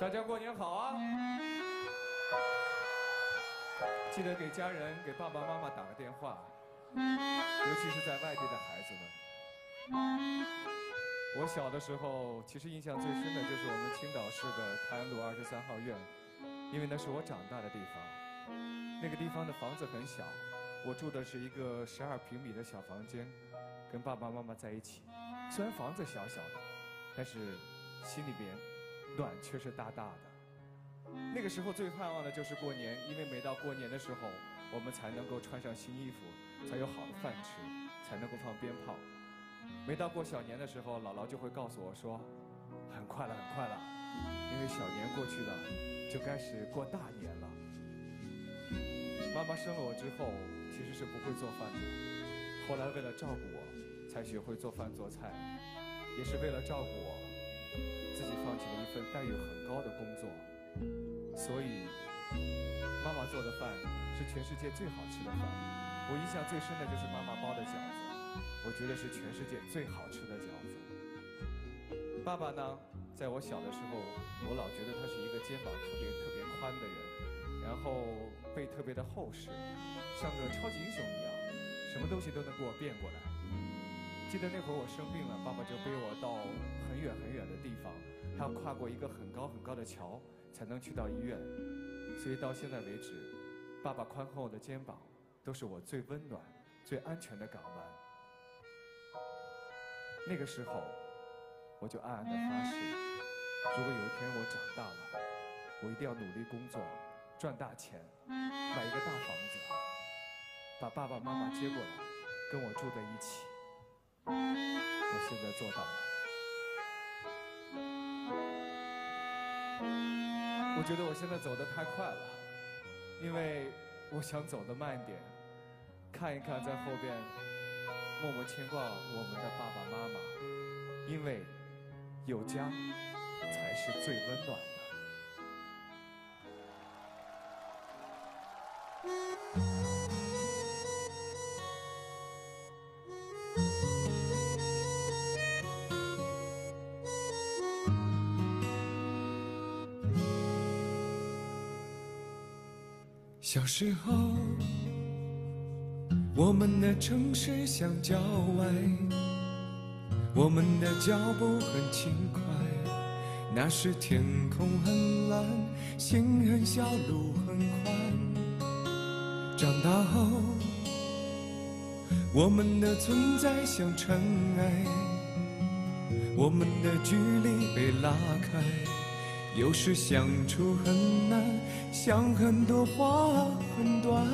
大家过年好啊！记得给家人、给爸爸妈妈打个电话，尤其是在外地的孩子们。我小的时候，其实印象最深的就是我们青岛市的泰安路二十三号院，因为那是我长大的地方。那个地方的房子很小，我住的是一个十二平米的小房间，跟爸爸妈妈在一起。虽然房子小小的，但是心里边暖却是大大的。那个时候最盼望的就是过年，因为每到过年的时候，我们才能够穿上新衣服，才有好的饭吃，才能够放鞭炮。每到过小年的时候，姥姥就会告诉我说：“很快了，很快了，因为小年过去了，就开始过大年了。”妈妈生了我之后，其实是不会做饭的，后来为了照顾我，才学会做饭做菜，也是为了照顾我，自己放弃了一份待遇很高的工作。所以，妈妈做的饭是全世界最好吃的饭。我印象最深的就是妈妈包的饺子，我觉得是全世界最好吃的饺子。爸爸呢，在我小的时候，我老觉得他是一个肩膀特别特别宽的人，然后背特别的厚实，像个超级英雄一样，什么东西都能给我变过来。记得那会儿我生病了，爸爸就背我到很远很远的地方，还要跨过一个很高很高的桥。才能去到医院，所以到现在为止，爸爸宽厚的肩膀都是我最温暖、最安全的港湾。那个时候，我就暗暗的发誓：如果有一天我长大了，我一定要努力工作，赚大钱，买一个大房子，把爸爸妈妈接过来，跟我住在一起。我现在做到了。我觉得我现在走得太快了，因为我想走得慢一点，看一看在后边默默牵挂我们的爸爸妈妈，因为有家才是最温暖的。小时候，我们的城市像郊外，我们的脚步很轻快。那时天空很蓝，心很小，路很宽。长大后，我们的存在像尘埃，我们的距离被拉开，有时相处很难。想很多话很短，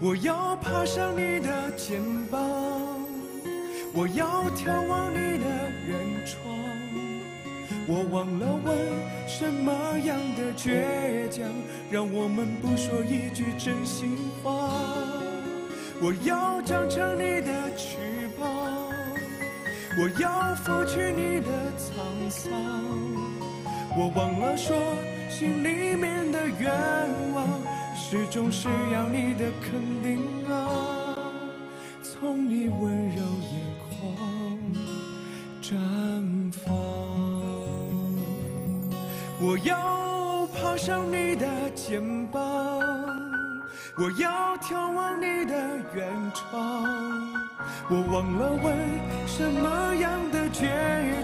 我要爬上你的肩膀，我要眺望你的远窗。我忘了问什么样的倔强，让我们不说一句真心话。我要长成你的翅膀，我要拂去你的沧桑。我忘了说。心里面的愿望，始终是要你的肯定啊！从你温柔眼眶绽放。我要爬上你的肩膀，我要眺望你的远窗。我忘了问什么样的倔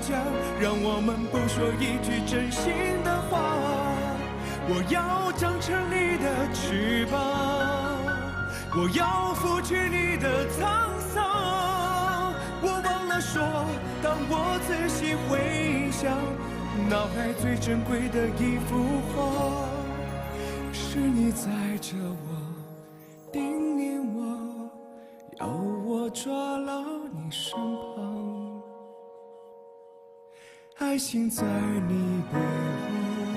强，让我们不说一句真心的话。我要长成你的翅膀，我要拂去你的沧桑。我忘了说，当我仔细回想，脑海最珍贵的一幅画，是你载着我，抓牢你身旁，爱心在你背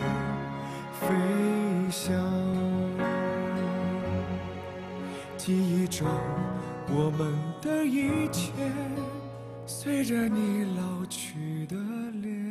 后。飞翔，记忆中我们的一切，随着你老去的脸。